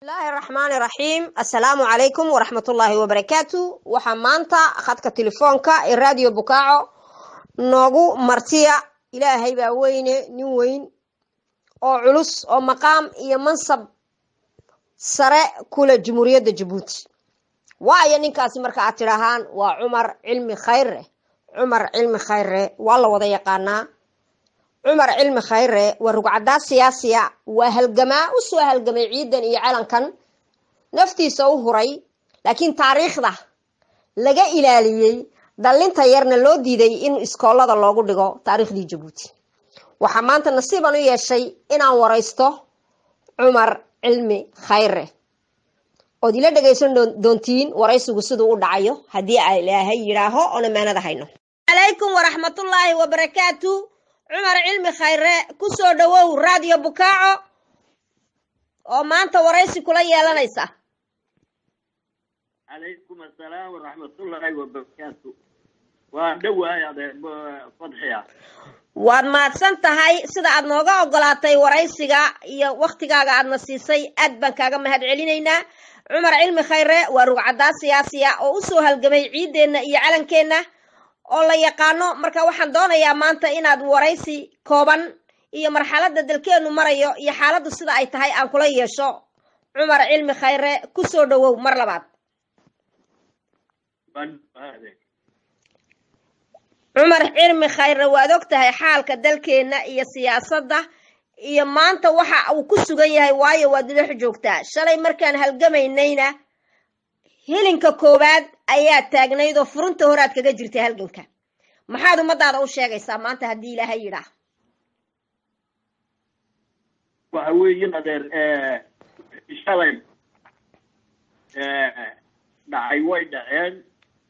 bismillahi raxmaani raxiim assalaamu calaykum waraxmatullaahi wabarakaatu waxaa maanta khadka telefoonka ee raadiyo bukaaco noogu martiya ilaahay baa weyne nin weyn oo culus oo maqaam iyo mansab sare kule jumhuuriyadda jabuuti. Waayo ninkaasi marka aad tidhaahaan waa cumar cilmi khayre. Cumar cilmi khayre waa la wada yaqaanaa cumar cilmi khayre waa rugcadaa siyaasiya waa halgamaa u soo halgamay ciidan iyo calankan. Naftiisa u huray laakiin taariikhda laga ilaaliyey dallinta yarna loo diiday in iskoolada loogu dhigo taariikhdii jabuuti. Waxaa maanta nasiiban u yeeshay inaan waraysto cumar cilmi khayre. Ood ila dhegaysan doontiin waraysigu siduu u dhacayo haddii a ilaahay yidhaaho oon ammaanada hayno calaykum waraxmatullaahi wabarakaatu cumar cilmi khayre ku soo dhowow raadiyo bukaaco oo maanta waraysi kula yeelanaysa. Calaykum assalaam waraxmatullaahi wabarakaatu waa dhowahay adeer fadxiya waad mahadsan tahay sida aad nooga ogolaatay waraysiga iyo waktigaaga aadna siisay. Aad baan kaaga mahad celinaynaa cumar cilmi khayre waa rugcadaa siyaasiya oo u soo halgamay ciideenna iyo calankeenna oo la yaqaano marka waxaan doonayaa maanta inaad waraysi kooban iyo marxaladda dalkeenu marayo iyo xaaladdu sida ay tahay aan kula yeesho. Cumar cilmi khayre ku soo dhowow mar labaad. Cumar cilmi khayre waad og tahay xaalka dalkeenna iyo siyaasadda iyo maanta waxa uu ku sugan yahay waayo waad dhex joogtaa. Shalay markaan halgamaynayna hilinka koowaad ayaa taagnayd oo furunta horaad kaga jirtay halganka. Maxaad ummadaada u sheegaysaa maanta haddii ilaahay yidhaah? Waxa weeyin adeer shalay dhacay way dhaceen.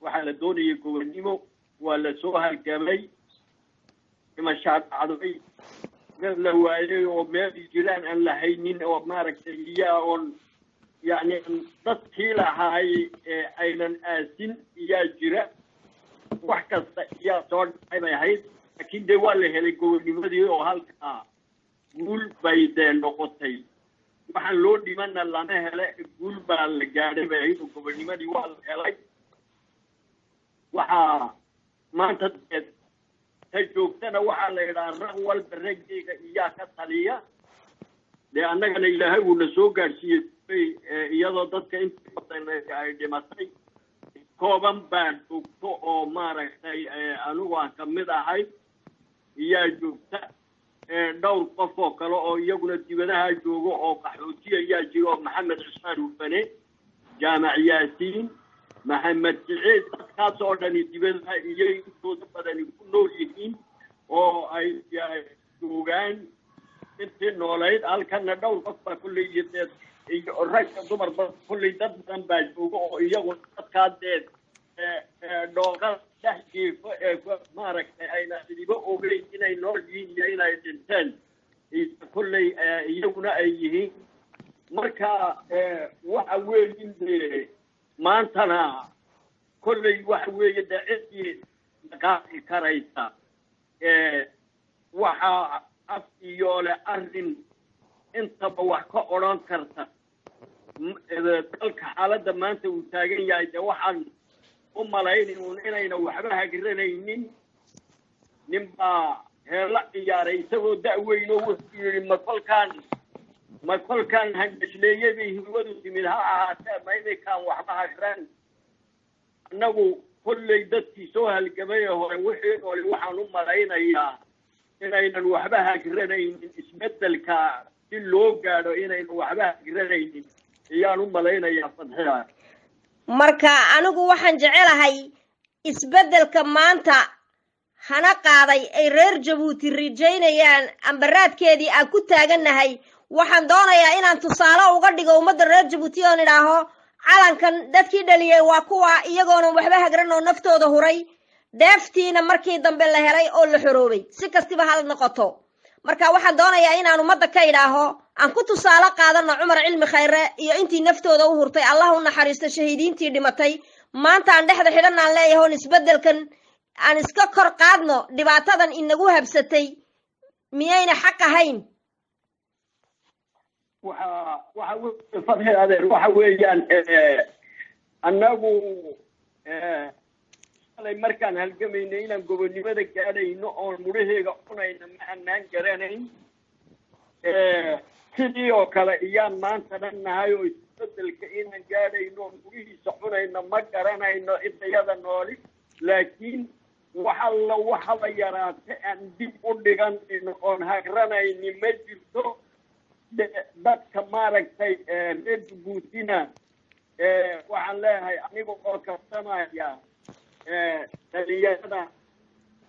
Waxaa la doonayay gobonnimo waa la soo halgamay. Dhimashaa dhacday. Meel la waayay oo meel jiraan aan lahaynin oo maaragtay iyaa oon yacni dadkii lahaay aynan aasin iyaa jira. Wax kasta iyaa soo dhacay bay ahayd laakiin dee waa la helay gobonnimadii oo halkaa guul bay dee noqotay. Waxaan loo dhimana lama hele guul baa la gaadhay bay ahayd oo gobonnimadii waa la helay. Waxaa maanta dee ta joogtana waxaa la yidhaha rag walba raggeyga iyaa ka taliya. Dee annagana ilaahay uuna soo gaadhsiiyey iyadoo dadka intii badan ay dhimatay kooban baa joogto oo maaragtay anigu aan ka mid ahay iyaa joogta dhowr qof oo kale oo iyaguna dibadaha joogo oo qaxootiya ayaa jira oo maxamed cismaan ufane jaamac yaasiin maxamed siciid dadkaas oo dhani dibadaha iyay intooda badani ku nool yihiin oo ay joogaan intii noolayd halkana dhowr qof baa kulley iyo ragga dumarba kulley dad badan baa jooga oo iyagu dadkaa dee dhooqa dhex jiifo ee maaragtay ayna idiba ogeyn inay nool yihiin iyo inay dhinteen. Kulley iyaguna ay yihiin. Marka waxa weeyin dee maantana kolley waxa weeye dee ciddii dhaqaaqi karaysa waxaa af iyo le arrin intaba wax ka odhan karta dalka xaaladda maanta uu taagan yahay dee waxaan u malayni un inayna waxba hagranaynin. Nin baa heella ciyaaray isagoo da-weyn oo wuxuu yidhi ma kolkaan ma kolkaan handhashleeye bay hurwadu timid ha ahaatee ma iminkaan waxba hagran annagu kolley dadkii soo halgamay ee hore wixii nooli waxaan u malaynayaa inaynan waxba hagranaynin isbeddelka si loo gaadho inaynan waxba hagranaynin ayaan u malaynayaa fadxiya marka anigu waxaan jecelahay isbeddelka maanta. Hana qaaday ay reer jabuuti rijaynayaan ambaraadkeedii aan ku taagannahay waxaan doonayaa inaan tusaale uga dhigo ummadda reer jabuuti oon idhaaho calankan dadkii dhaliyey waa kuwa iyagoonan waxba hagran oo naftooda huray. Deeftiina markii dambe la helay oo la xoroobay. Si kastiba hal noqoto. Marka waxaan doonayaa inaan ummadda ka idhaaho aan ku tusaale qaadano cumar cilmi khayre iyo intii naftooda u hurtay allah u naxariisto shahiidiintii dhimatay. Maanta aan dhexda xidhan aan leeyahay oon isbeddelkan aan iska kor qaadno dhibaatadan inagu habsatay miyayna xaq ahayn? Adeer waxa weeyaan annagu shalay markaan halgamaynay inaan gobonnimada gaadhayno oon mudhaheega cunayna ma anaan garanayn sidii oo kale iyaan maanta dhan nahay oo isbeddelka inaan gaadhayno oon mudhihiisa cunayno ma garanayno cidayada nooli laakiin waxalla waxaba yaraate aan dib u dhiganayno oon hagranayni ma jirto. Dadka maaragtay reer jabuutina waxaan leeyahay aniga oo kabsanaya dhalinyarada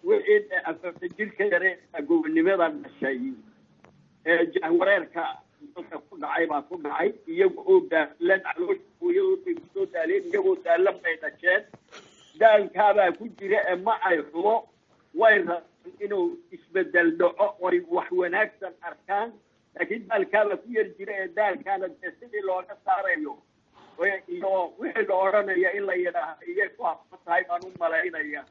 wixii afarta jirka yareea gobonnimada dhashay jahwareerka dalka ku dhacay baa ku dhacay iyaga oo daalan ku soo daaleen iyagoo daalan bay dhasheen. Daalkaabaa ku jira ee ma ay xumo way rabaan inuu isbeddel dhaco oy wax wanaagsan arkaan. Laakiin daalkaabaa ku yar jira ee daalkaana dee sidii looga saarayo iyo wixii la odhanaya in la yidhaaha iyay ku habsan tahay baan u malaynaya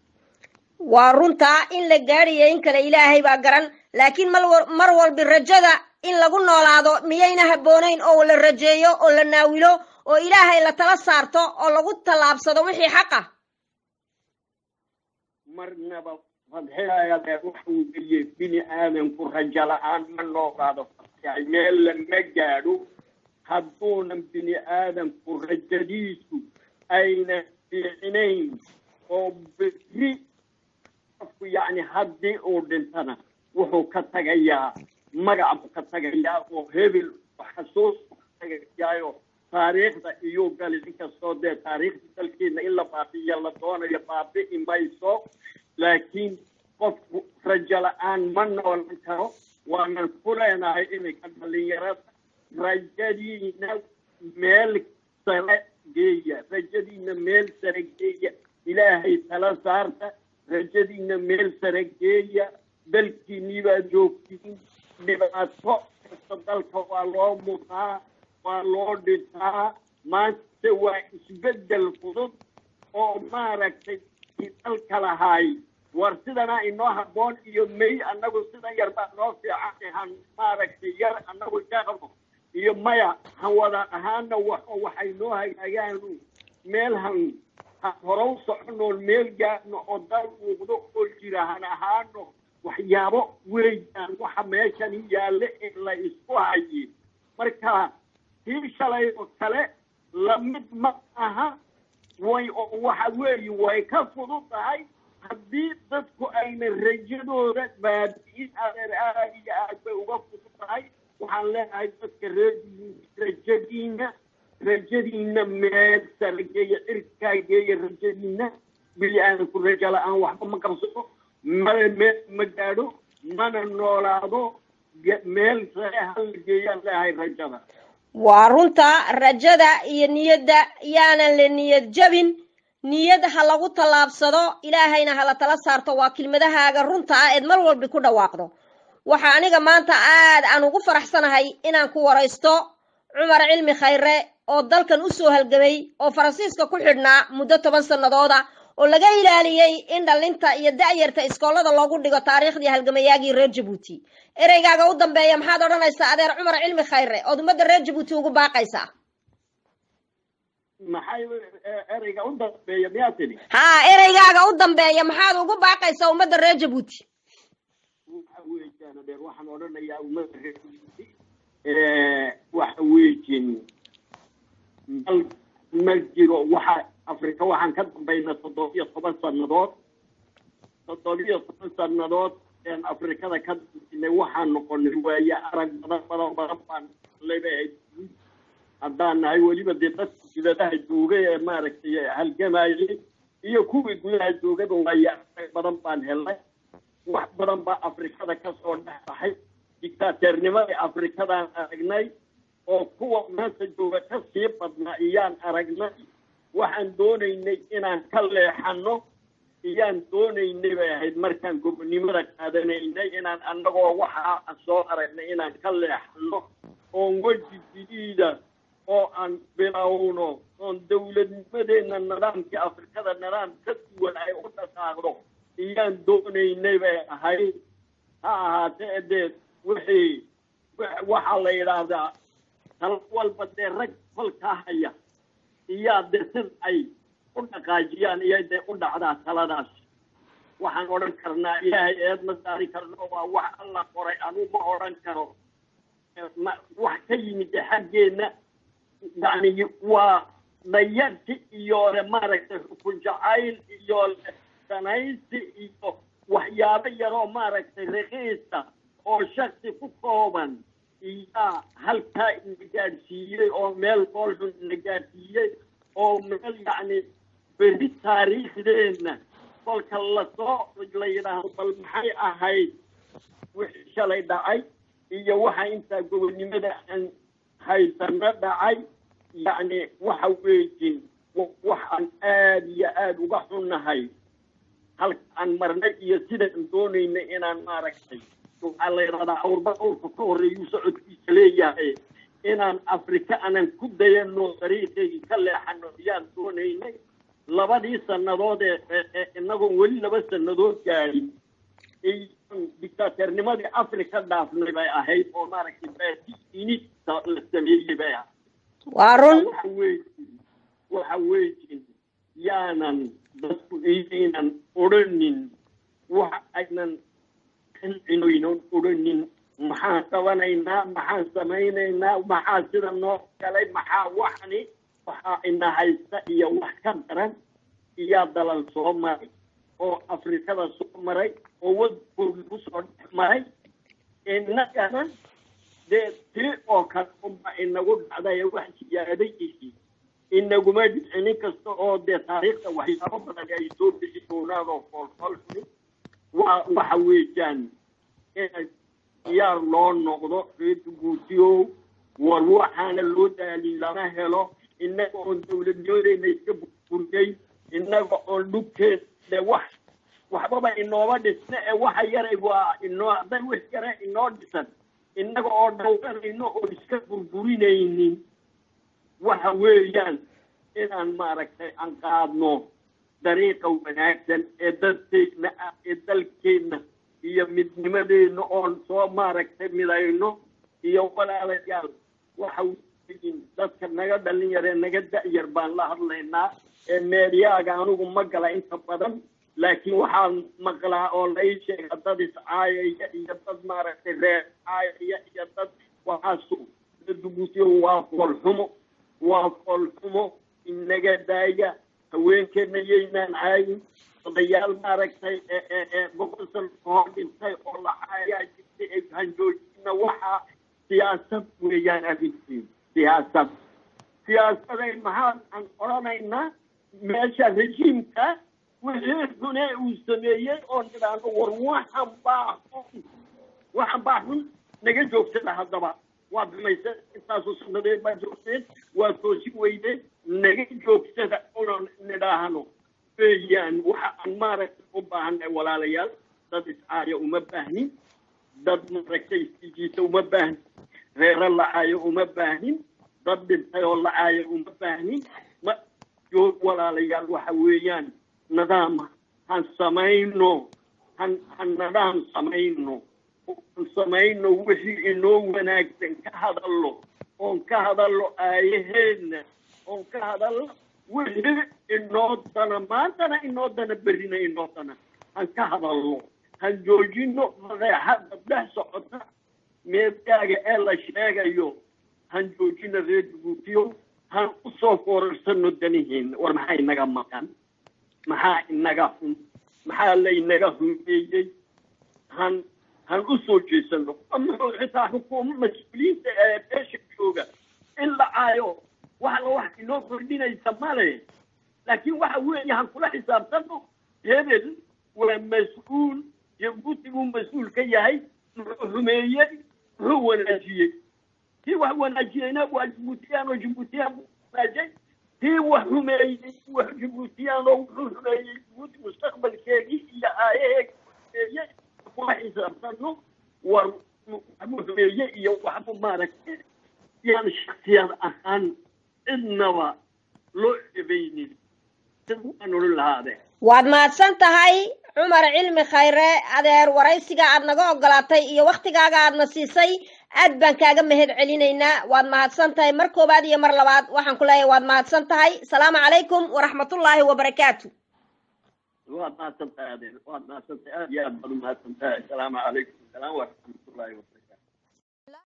waa runtaa in la gaadhayo in kale ilaahay baa garan laakiin mar walbi rajada in lagu noolaado miyayna habboonayn oo la rajeeyo oo la naawilo oo ilaahay la tala saarto oo lagu tallaabsado wixii xaqa. Marnaba fadxinayadeer waxuu geliyey bini aadamku rajo la'aan ma noolaado fadxiyay meel lama gaadho hadduunan bini aadamku rajadiisu ayna fiicnayn oo beri qofku yacni haddii uu dhintana wuxuu ka tagayaa magac buu ka tagayaa oo hebel xasuus tagayaayo taariikhda iyuu gali inkastoo dee. Taariikhda dalkeena in la baabi'iyo la doonayo baabi'i mayso laakiin qofku rajo la'aan ma noolan karo. Waanan ku leenahay iminka dhalinyarada rajadiina meel sare geeya rajadiina meel sare geeya. Ilaahay tala saarta rajadiina meel sare geeya dalkiinii baa joogtiin dhibaato kasta dalka waa loo mutaa waa loo dhintaa maanta waa isbeddel fudud oo maaragtay dalka lahaay war sidanaa inoo habboon iyo may annagu sidan yar baa noo fiican han maaragtay yar annagu shaqno iyo maya han wada ahaana waxay noo hagaagaanu meel han han horow soconoon meel gaadno oo dal muuqdo oo jira han ahaano waxyaabo weeyaan waxa meeshani yaalle ee la isku haye marka tii shalay oo kale la mid ma aha way oo waxa weeye way ka fudud tahay haddii dadku ayna rajadooda baabi'in adeer aad iyo aad bay uga fudud tahay waxaan leenahay dadka rajadiina rajadiina meel sare geeya cirkaa geeya rajadiina bili aadanku rajo la'aan waxba ma qabsado. Male meel ma gaadho mana noolaado. Meel sare hala geeyaan leeyahay rajada. Waa runta rajada iyo niyadda yaanan la niyad jabin. Niyad ha lagu tallaabsado ilaahayna hala tala saarto. Waa kelmadahaaga runta ah eed mar walbi ku dhawaaqdo. Waxaa aniga maanta aad aan ugu faraxsanahay inaan ku waraysto cumar cilmi khayre oo dalkan u soo halgamay oo faransiiska ku xidhnaa muddo toban sannadooda oo laga ilaaliyey in dhallinta iyo da'yarta iskoolada loogu dhigo taariikhdii halgamayaagii reer jabuuti ereygaaga u dambeeya maxaad odhanaysaa adeer cumar cilmi khayre ood ummadda reer jabuuti ugu baaqaysaa? Tidhi haa ereygaaga u dambeeya maxaad ugu baaqaysaa ummadda reer jabuuti waxaan odhanayaa ummadda reer jabuuti waxa weejin dal ma jiro waxa afrika waxaan ka dambayna toddobiyo toban sannadood. Toddobiyo toban sannadood een afrikada ka dambaynay waxaan noqonay waaye arag badan badan badan baan leedahay haddaan nahay weliba dee dadka dibadaha joogay ee maaragtay halgamayay iyo kuwii gudaha joogaba waaye arag badan baan helnay. Wax badan baa afrikada ka soo dhex baxay dictaateernimadii afrikadaan aragnay oo kuwa maanta jooga ka sii badnaa iyaan aragnay. Waxaan doonaynay inaan ka leexano iyaan doonaynay bay ahayd markaan gobonnimada qaadanaynay inaan annagoo waxaa soo aragnay inaan ka leexano oon weji jadiida oo aan bilowno oon dowladnimadeenna nidaamkii afrikada nidaam ka duwan ay u dhaqaaqdo. Iyaan doonaynay bay ahayd. Ha ahaatee dee wixii waxaa la yidhaahdaa talo walba dee rag kolkaa haya iyaa dee sid ay u dhaqaajiyaan iyo dee u dhacdaa taladaas. Waxaan odhan karnaa ilaahay eed ma saari karno waa wax alla qoray anuu ma odhan karo. Wax ka yimid xaggeenna yacni waa dayarti iyo le maaragtay xukun jacayl iyo le danaysi iyo waxyaabo yaroo maaragtay raqiisa oo shaksi ku kooban iyaa halkaa ina gaadhsiiyey oo meel foolxun ina gaadhsiiyey oo meel yacni berri taariikhdeenna kolka la soo la yidhaahdo bal maxay ahayd? Wixii shalay dhacay iyo waxa intaa gobonnimada aan haysano dhacay yacni waxa weejin waxaan aada iyo aada uga xunnahay. Halka aan marnay iyo sidaan doonayna inaan maaragtay waxaa la yidhahdaa awrba awrka ka horreeyuu socodkiisa leeyahay inaan afrika aanan ku dayano dariiqeygii ka leexano ayaan doonaynay. Labadii sannadood ee inagoon weli laba sannadood gaadhin dictateernimadii afrika dhaafnay bay ahayd oo maaragtay baatiinid la sameeyey bay ahayd. Waa run waxa weeye yaanan dadku inaynan odhanin waxa aynan inaynan odhanin maxaan qabanaynaa maxaan samaynaynaa maxaa sida noo galay maxaa waxani waxaa ina haysta iyo wax ka daran iyaa dalan soo maray oo afrikada soo maray oo wadkoodii ku soo dhex maray innagana dee tii oo kale unba inagu dhacday wax siyaaday ihi inaguma dhicin in kasta oo dee taariikhda waxyaabo badan ay soo bixi doonaan oo foolfoolxuni waa waxa weeyaan in yaar loo noqdo reerka guutiyow war waxaana loo daalin lama helo innaga oon dawladnimadeyna iska burburiyey innaga oon dhugteeda wax waxbaba inooma dhisna ee waxa yaray waa inoo hadday wix yare inoo dhisan innaga oo dhawranayno oon iska burburinaynin. Waxa weeyaan inaan maaragtay aan qaadno dariiqa wanaagsan ee dadkeedna ah ee dalkeenna iyo midnimadeenna oon soo maaragtay midayno iyo walaalayaal. Waxa weeyin dadka naga dhalin yaree naga da-yar baan la hadlaynaa ee meedyaaga anigu ma gala inta badan laakiin waxaan maqlaa oo la ii sheega dad iscaayaya iyo dad maaragtay reer caayaya iyo dad waxaasu dugusiyo waa foolxumo waa foolxumo inaga daaya haweenkeena yaynaan caayin odayaal maaragtay boqol sano kahor dhintay oo la caayaa jirtay ee hanjoojina waxaa siyaasad weeyaan arrinteedu siyaasad. Siyaasaday maxaan aan odhanaynaa meesha rejiimka wixii xune uu sameeyey oo nidhaahno war waxan baa xun waxan baa xun naga joogtada haddaba. Waa dumaysa intaasoo sanadeed baa joogteen waa toosi weydeen naga joogsada onan nidhaahno weeyaan waxa aan maaragtay u baahanay walaalayaal dad iscaaya uma baahnin. Dad maaragtay istijiisa uma baahnin. Reero lacaayo uma baahnin. Dad dhintay oo lacaayo uma baahnin. Ma walaalayaal waxa weeyaan nidaam han samayno han han nidaam samayno. Oon samayno wixii inoo wanaagsan ka hadallo. Oon ka hadallo aayaheenna oon ka hadallo wixii inoo dana maantana inoo dana berrina inoo dana han ka hadallo han joojino madeexada dhex socota meedkaaga ee la sheegayo han joojino reer duguutiyo han u soo foorarsanno danihiina war maxaa inaga maqan maxaa inaga xun maxaa laynaga humeeyey han han u soo jeesano xitaa xukuuma mas'uuliyiinta ee beesha jooga in la caayo wax la wax inoo kordhinaysa male laakiin waxa weeye han kula xisaabtano hebel waa mas-uul jabuutiguu mas-uul ka yahay muxuu xumeeyey muxuu wanaajiyey kii wax wanaajiyeyna waa jabuutiyaan oo jabuutiyaan buu wanaajay kii wax xumeeyey wax jabuutiyaan oo wuxuu xumeeyey jabuuti mustaqbalkeedii iyo aayaheegi xumeeyey kula xisaabtano war waxbuu xumeeye iyo waxbuu maaragtay yaan shaksiyad ahaan cidnaba loo cebaynin odhan lahaade waad mahadsan tahay cumar cilmi khayre adeer waraysiga aad naga ogolaatay iyo waktigaaga aadna siisay. Aad baan kaaga mahad celinaynaa. Waad mahadsan tahay mar koowaad iyo mar labaad. Waxaan ku leeyahay waad mahadsan tahay. Asalaamu calaykum waraxmatullaahi wabarakaatu waad mahadsan tahay adeer waad mahadsan tahay. Aad iyo aad baad u mahadsan tahay. Asalaamu calaykum. Salaam waraxmatullaahi